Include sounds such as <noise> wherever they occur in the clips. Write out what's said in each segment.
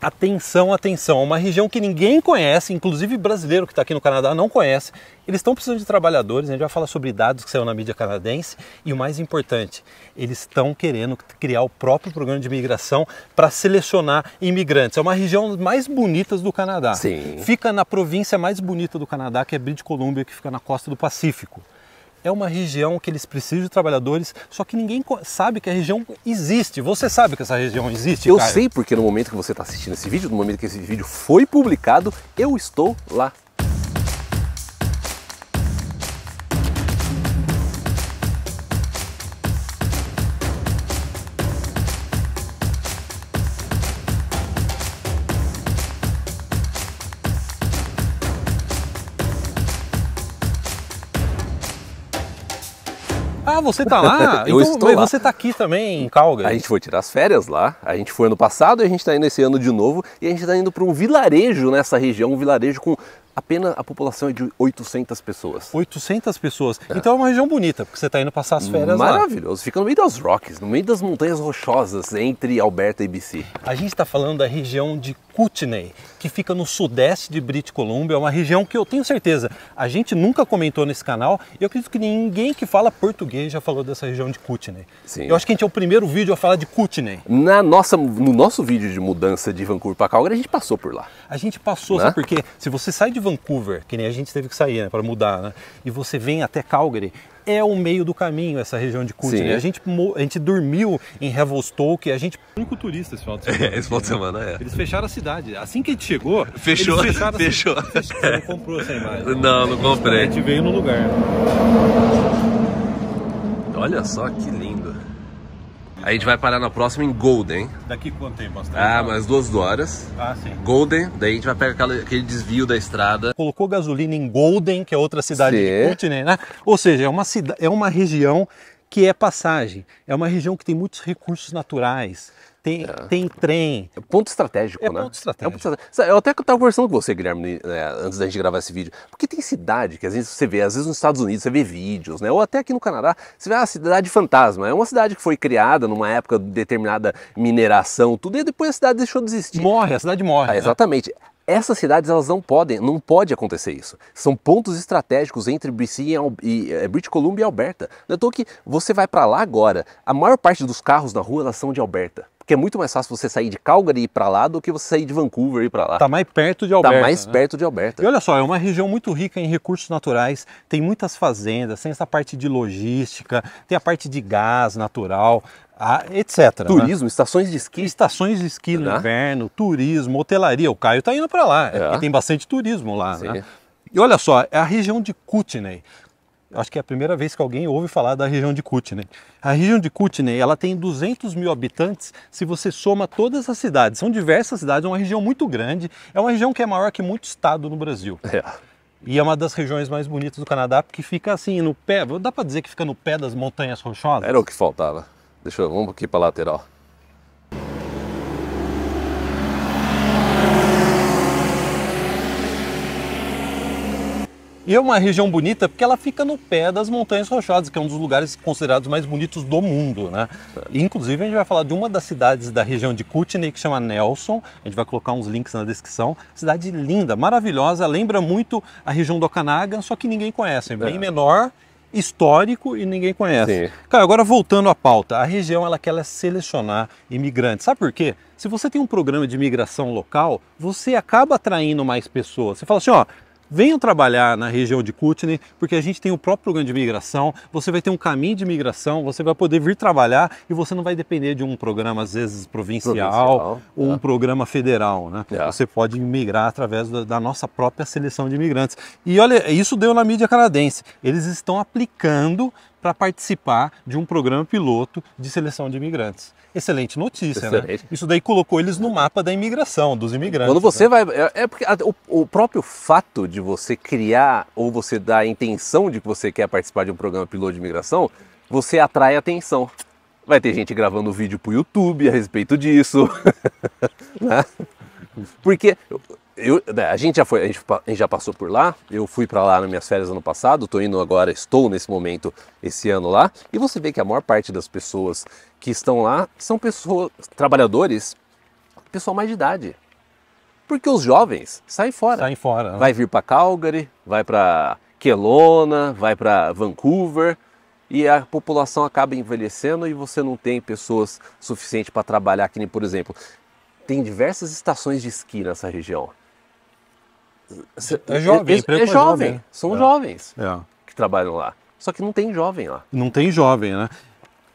Atenção, atenção, uma região que ninguém conhece, inclusive brasileiro que está aqui no Canadá não conhece. Eles estão precisando de trabalhadores, a gente vai falar sobre dados que saiu na mídia canadense e o mais importante, eles estão querendo criar o próprio programa de imigração para selecionar imigrantes. É uma região mais bonita do Canadá. Sim. Fica na província mais bonita do Canadá, que é British Columbia, que fica na costa do Pacífico é uma região que eles precisam de trabalhadores, só que ninguém sabe que a região existe. Você sabe que essa região existe? Eu Caio? sei porque no momento que você está assistindo esse vídeo, no momento que esse vídeo foi publicado, eu estou lá. Ah, você tá lá? <laughs> eu então, estou lá. você tá aqui também em Calgary? A gente foi tirar as férias lá, a gente foi ano passado e a gente tá indo esse ano de novo e a gente tá indo para um vilarejo nessa região, um vilarejo com apenas a população é de 800 pessoas. 800 pessoas. É. Então é uma região bonita, porque você está indo passar as férias Maravilhoso. lá. Maravilhoso. Fica no meio das Rockies, no meio das montanhas rochosas entre Alberta e BC. A gente está falando da região de Kootenay, que fica no sudeste de British Columbia. É uma região que eu tenho certeza, a gente nunca comentou nesse canal. E eu acredito que ninguém que fala português já falou dessa região de Kootenay. Sim. Eu acho que a gente é o primeiro vídeo a falar de Kootenay. Na nossa, no nosso vídeo de mudança de Vancouver para Calgary, a gente passou por lá. A gente passou, né? sabe por quê? Se você sai de Vancouver, que nem a gente teve que sair né, para mudar, né? E você vem até Calgary, é o meio do caminho essa região de Kootenay. A gente, a gente dormiu em Revelstoke, a gente... O único turista esse final de <laughs> semana. É, esse final de semana, é. Eles fecharam a cidade. Assim que a gente chegou, fechou, eles fecharam fechou. A cidade. Você não comprou essa imagem. <laughs> Não, não comprei. A gente veio no lugar. Olha só que lindo. A gente vai parar na próxima em Golden. Daqui quanto tempo? Bastante? Ah, mais duas horas. Ah, sim. Golden, daí a gente vai pegar aquele desvio da estrada. Colocou gasolina em Golden, que é outra cidade sim. de Kootenay, né? Ou seja, é uma, cidade, é uma região que é passagem. É uma região que tem muitos recursos naturais tem, é. tem trem. É ponto estratégico, é né? Ponto estratégico. É ponto estratégico. Eu até estava conversando com você, Guilherme, né, antes da gente gravar esse vídeo. Porque tem cidade que às vezes você vê, às vezes nos Estados Unidos você vê vídeos, né? Ou até aqui no Canadá, você vê a cidade fantasma. É uma cidade que foi criada numa época de determinada mineração, tudo, e depois a cidade deixou de existir. Morre, a cidade morre. Ah, né? Essas cidades elas não podem, não pode acontecer isso. São pontos estratégicos entre BC e, e é, British Columbia e Alberta. Não é que você vai para lá agora, a maior parte dos carros na rua elas são de Alberta. Porque é muito mais fácil você sair de Calgary e ir para lá do que você sair de Vancouver e ir para lá. Tá mais perto de Alberta. Tá mais né? perto de Alberta. E olha só, é uma região muito rica em recursos naturais, tem muitas fazendas, tem essa parte de logística, tem a parte de gás natural, etc. Né? Turismo, né? estações de esqui. Estações de esqui no né? inverno, turismo, hotelaria. O Caio tá indo para lá, é. porque tem bastante turismo lá. Né? E olha só, é a região de Kootenay acho que é a primeira vez que alguém ouve falar da região de Kootenay. A região de Kootenay, ela tem 200 mil habitantes se você soma todas as cidades. São diversas cidades, é uma região muito grande, é uma região que é maior que muito estado no Brasil. É. E é uma das regiões mais bonitas do Canadá, porque fica assim, no pé, dá para dizer que fica no pé das montanhas rochosas? Era o que faltava. Deixa eu, vamos aqui para lateral. E é uma região bonita porque ela fica no pé das Montanhas Rochosas, que é um dos lugares considerados mais bonitos do mundo, né? E, inclusive a gente vai falar de uma das cidades da região de Kootenay que chama Nelson. A gente vai colocar uns links na descrição. Cidade linda, maravilhosa, lembra muito a região do Okanagan, só que ninguém conhece, é bem é. menor histórico e ninguém conhece. Sim. Cara, agora voltando à pauta, a região ela quer selecionar imigrantes. Sabe por quê? Se você tem um programa de imigração local, você acaba atraindo mais pessoas. Você fala assim, ó, Venham trabalhar na região de Kootenay, porque a gente tem o próprio programa de imigração, você vai ter um caminho de imigração, você vai poder vir trabalhar e você não vai depender de um programa, às vezes, provincial, provincial ou é. um programa federal. Né? É. Você pode migrar através da, nossa própria seleção de imigrantes. E olha, isso deu na mídia canadense. Eles estão aplicando para participar de um programa piloto de seleção de imigrantes. Excelente notícia, né? Excelente. né? Isso daí colocou eles no mapa da imigração, dos imigrantes. Quando você né? vai. É, é porque o, o, próprio fato de você criar ou você dar a intenção de que você quer participar de um programa piloto de imigração, você atrai atenção. Vai ter gente gravando vídeo para o YouTube a respeito disso. <laughs> né? Porque eu, né, a gente já foi, a gente, a gente já passou por lá. Eu fui para lá nas minhas férias ano passado. Estou indo agora, estou nesse momento esse ano lá. E você vê que a maior parte das pessoas que estão lá são pessoas trabalhadores, pessoal mais de idade. Porque os jovens saem fora. Saem fora. né? Vai vir para Calgary, vai para Kelowna, vai para Vancouver e a população acaba envelhecendo e você não tem pessoas suficientes para trabalhar, que nem, por exemplo, tem diversas estações de esqui nessa região. É jovem, é, é jovem, jovem. são É. jovens É. que trabalham lá. Só que não tem jovem lá. Não tem jovem, né?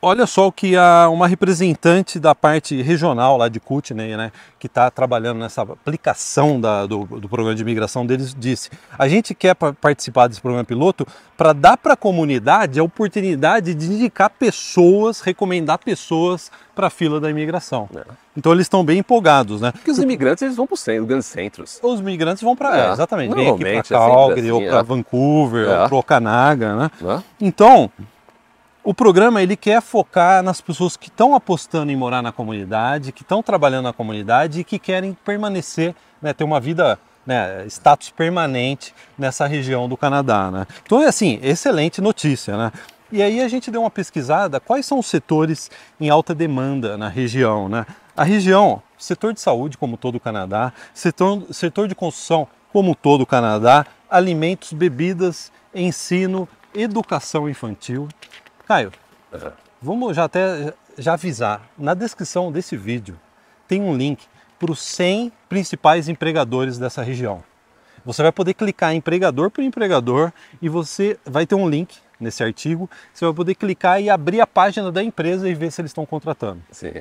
Olha só o que a, uma representante da parte regional lá de Kootenay, né, que está trabalhando nessa aplicação da- do, do programa de imigração deles, disse: a gente quer pa- participar desse programa piloto para dar para a comunidade a oportunidade de indicar pessoas, recomendar pessoas para a fila da imigração. É. Então eles estão bem empolgados, né? Porque os imigrantes eles vão para os grandes centros. Os migrantes vão para, É, exatamente, vem aqui para é sempre Calgary assim, ou para é. Vancouver É. ou para Okanagan, né? Né? Então, o programa ele quer focar nas pessoas que estão apostando em morar na comunidade, que estão trabalhando na comunidade e que querem permanecer, né, ter uma vida, né, status permanente nessa região do Canadá. Né? Então, é assim, excelente notícia. Né? E aí a gente deu uma pesquisada, quais são os setores em alta demanda na região. Né? A região, setor de saúde, como todo o Canadá, setor, setor de construção, como todo o Canadá, alimentos, bebidas, ensino, educação infantil. Caio, Uhum. vamos já até já avisar. Na descrição desse vídeo tem um link para os 100 principais empregadores dessa região. Você vai poder clicar empregador por empregador e você vai ter um link nesse artigo. Você vai poder clicar e abrir a página da empresa e ver se eles estão contratando. Sim.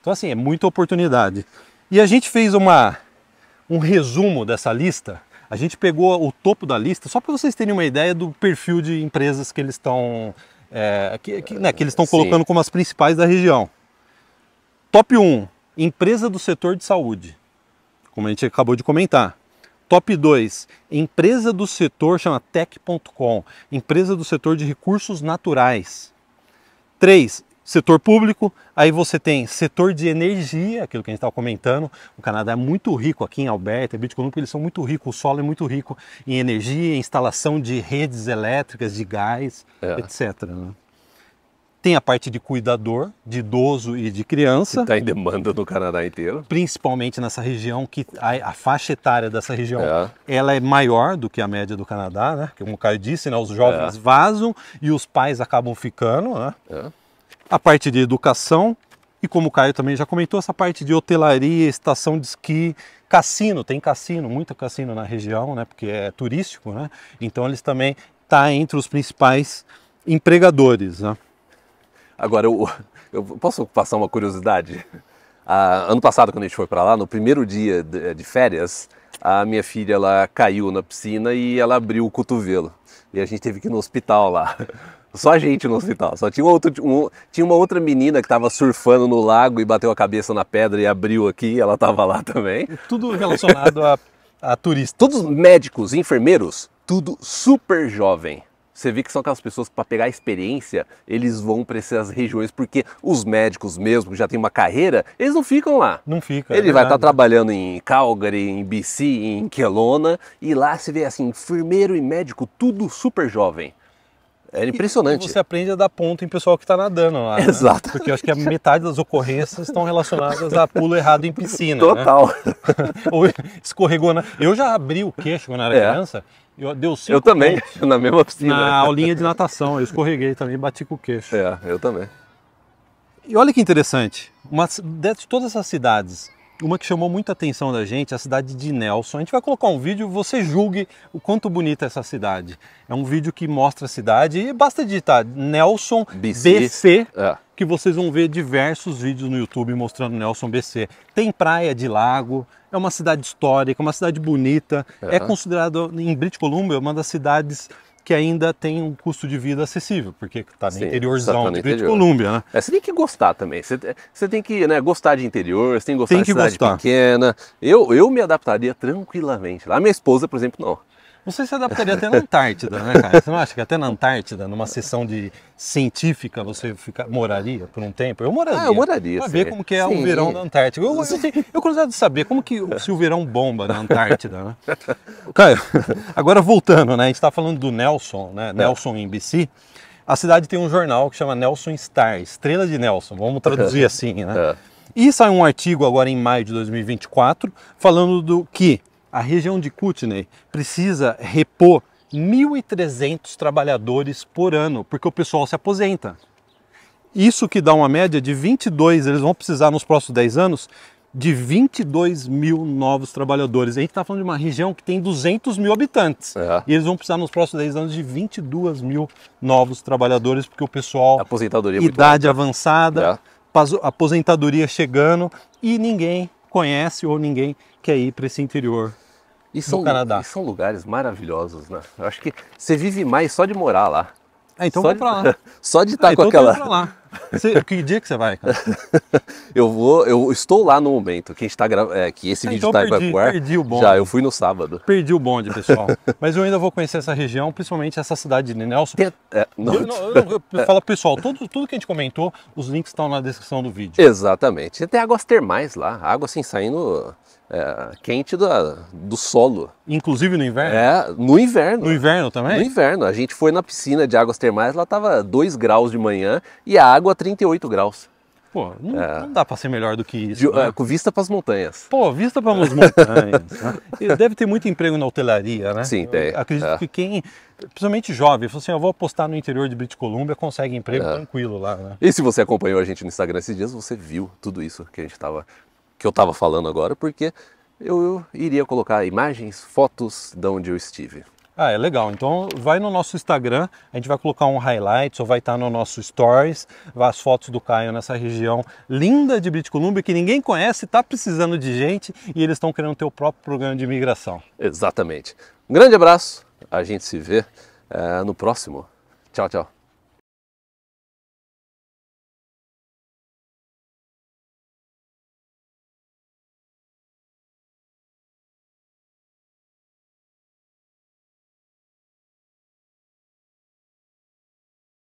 Então, assim, é muita oportunidade. E a gente fez uma, um resumo dessa lista. A gente pegou o topo da lista, só para vocês terem uma ideia do perfil de empresas que eles estão é, que, que, né, que eles estão Sim. colocando como as principais da região. Top 1, empresa do setor de saúde, como a gente acabou de comentar. Top 2, empresa do setor, chama tech.com, empresa do setor de recursos naturais. 3, setor público, aí você tem setor de energia, aquilo que a gente estava comentando. O Canadá é muito rico aqui em Alberta, Columbia, eles são muito ricos, o solo é muito rico em energia, em instalação de redes elétricas, de gás, É. etc. né? Tem a parte de cuidador, de idoso e de criança, Está em demanda no Canadá inteiro. principalmente nessa região que a, a faixa etária dessa região É. ela é maior do que a média do Canadá, né? Como o Caio disse, né? Os jovens É. vazam e os pais acabam ficando, né? É. a parte de educação e como o Caio também já comentou, essa parte de hotelaria, estação de esqui, cassino, tem cassino, muito cassino na região, né, porque é turístico, né? Então eles também tá entre os principais empregadores, né? Agora, eu, eu posso passar uma curiosidade? Ah, ano passado, quando a gente foi para lá, no primeiro dia de, de férias, a minha filha ela caiu na piscina e ela abriu o cotovelo. E a gente teve que ir no hospital lá. Só a gente no hospital. Só tinha, outro, um- tinha uma outra menina que estava surfando no lago e bateu a cabeça na pedra e abriu aqui. Ela estava lá também. Tudo relacionado a, a turista. Todos médicos, enfermeiros, tudo super jovem. Você vê que são aquelas pessoas que, para pegar experiência, eles vão para essas regiões, porque os médicos mesmo, que já têm uma carreira, eles não ficam lá. Não fica. é Ele vai estar verdade. trabalhando em Calgary, em BC, em Kelowna, e lá você vê assim, enfermeiro e médico, tudo super jovem. É impressionante. E você aprende a dar ponto em pessoal que está nadando lá. né? Exato. Porque eu acho que a metade das ocorrências estão relacionadas a pulo errado em piscina. né? Total. <laughs> Ou escorregou, né? Eu já abri o queixo quando era É. criança. Eu, deu cinco Eu também, <laughs> na mesma piscina. Na aulinha de natação. Eu escorreguei também e bati com o queixo. É, eu também. E olha que interessante. Uma, de todas essas cidades, uma que chamou muita atenção da gente é a cidade de Nelson. A gente vai colocar um vídeo, você julgue o quanto bonita é essa cidade. É um vídeo que mostra a cidade e basta digitar Nelson BC. BC É. que vocês vão ver diversos vídeos no YouTube mostrando Nelson BC. Tem praia de lago, é uma cidade histórica, uma cidade bonita, é, É. considerado em British Columbia uma das cidades que ainda tem um custo de vida acessível, porque está no Sim, interiorzão tá no de interior. Columbia, né? É, você tem que gostar também. Você, você tem que né, gostar de interior, você tem que gostar Tem de que cidade gostar. pequena. Eu, eu me adaptaria tranquilamente. Lá minha esposa, por exemplo, não. Você se adaptaria até na Antártida, né, cara? Você não acha que até na Antártida, numa sessão de científica, você fica, moraria por um tempo? Eu moraria. Ah, eu moraria, Pra sim. ver como que é Sim. o verão na Antártida. Eu, eu, eu curiosidade de saber como que se o verão bomba na Antártida, né? Caio, agora voltando, né? A gente tá falando do Nelson, né? Nelson em BC. A cidade tem um jornal que chama Nelson Star, Estrela de Nelson, vamos traduzir <laughs> assim, né? É. E saiu um artigo agora em maio de 2024 falando do que a região de Kootenay precisa repor 1.300 trabalhadores por ano, porque o pessoal se aposenta. Isso que dá uma média de 22, eles vão precisar nos próximos 10 anos de 22 mil novos trabalhadores. A gente está falando de uma região que tem 200 mil habitantes. É. E eles vão precisar nos próximos 10 anos de 22 mil novos trabalhadores, porque o pessoal, Aposentadoria é idade avançada, É. aposentadoria chegando e ninguém conhece ou ninguém quer ir para esse interior. E são, Canadá. e são lugares maravilhosos, né? Eu acho que você vive mais só de morar lá. Ah, então só vou de, para lá. <laughs> Só de estar Ah, com então aquela. Você- que dia que você vai, cara? <laughs> Eu vou, eu estou lá no momento que a gente tá gra... é, que esse Ah, vídeo então tá perdi- perdi o bonde. Já, eu fui no sábado. Perdi o bonde, pessoal. <laughs> Mas eu ainda vou conhecer essa região, principalmente essa cidade de Nelson. Tem- é, não- Eu, não, <laughs> eu, eu falo pessoal, tudo, tudo que a gente comentou, os links estão na descrição do vídeo. Exatamente. Tem águas termais lá, água assim saindo é, quente do, do solo. Inclusive no inverno. É, no inverno. No inverno também? No inverno. A gente foi na piscina de águas termais, lá tava 2 graus de manhã e a água 38 graus. Pô, não, não dá pra ser melhor do que isso. De- né? é, com vista para as montanhas. Pô, vista para as <laughs> montanhas. né? Deve ter muito emprego na hotelaria, né? Sim, tem. Eu acredito É. que quem, principalmente jovem, falou assim: eu vou apostar no interior de British Columbia, consegue emprego É. tranquilo lá, né? E se você acompanhou a gente no Instagram esses dias, você viu tudo isso que a gente tava, que eu tava falando agora, porque eu, eu iria colocar imagens, fotos de onde eu estive. Ah, é legal. Então vai no nosso Instagram, a gente vai colocar um highlights ou vai estar no nosso stories, as fotos do Caio nessa região linda de British Columbia que ninguém conhece, está precisando de gente e eles estão querendo ter o próprio programa de imigração. Exatamente. Um grande abraço, a gente se vê eh, no próximo. Tchau, tchau.